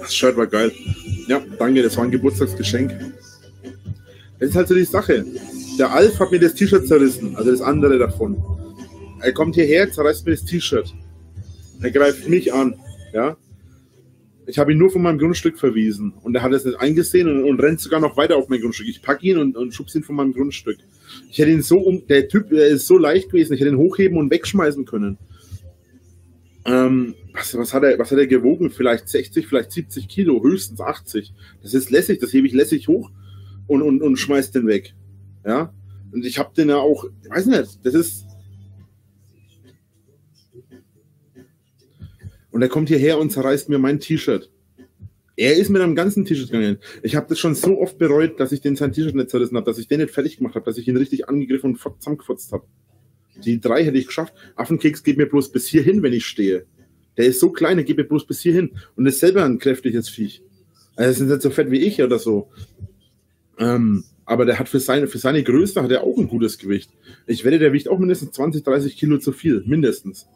Das Shirt war geil. Ja, danke, das war ein Geburtstagsgeschenk. Das ist halt so die Sache. Der Alf hat mir das T-Shirt zerrissen, also das andere davon. Er kommt hierher, zerreißt mir das T-Shirt. Er greift mich an. Ja? Ich habe ihn nur von meinem Grundstück verwiesen und er hat es nicht eingesehen und, und rennt sogar noch weiter auf mein Grundstück. Ich packe ihn und, und schubs ihn von meinem Grundstück. Ich hätte ihn so um, der Typ der ist so leicht gewesen, ich hätte ihn hochheben und wegschmeißen können. Ähm, was, was, hat er, was hat er gewogen? Vielleicht 60, vielleicht 70 Kilo, höchstens 80. Das ist lässig, das hebe ich lässig hoch und, und, und schmeiß den weg. Ja. Und ich habe den ja auch, ich weiß nicht, das ist. Und er kommt hierher und zerreißt mir mein T-Shirt. Er ist mit einem ganzen T-Shirt gegangen. Ich habe das schon so oft bereut, dass ich den sein T-Shirt nicht zerrissen habe, dass ich den nicht fertig gemacht habe, dass ich ihn richtig angegriffen und zusammengefotzt habe. Die drei hätte ich geschafft. Affenkeks geht mir bloß bis hierhin, wenn ich stehe. Der ist so klein, der geht mir bloß bis hierhin. Und ist selber ein kräftiges Viech. Also, ist nicht so fett wie ich oder so. Ähm, aber der hat für seine, für seine Größe hat er auch ein gutes Gewicht. Ich wette, der wiegt auch mindestens 20, 30 Kilo zu viel. Mindestens.